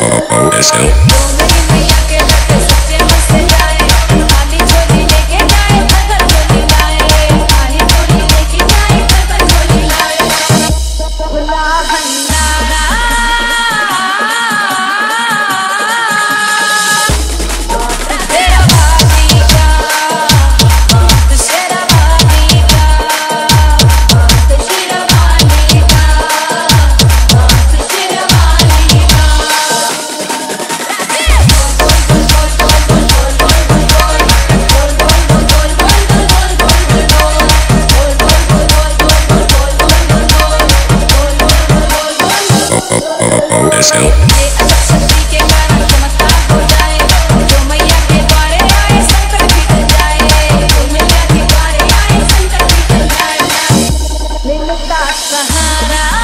O O S L. تقطع الصحارى